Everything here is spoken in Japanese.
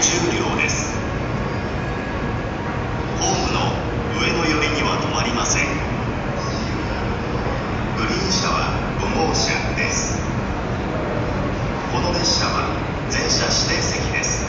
10です。ホームの上の寄りには止まりません。グリーン車は5号車です。この列車は全車指定席です。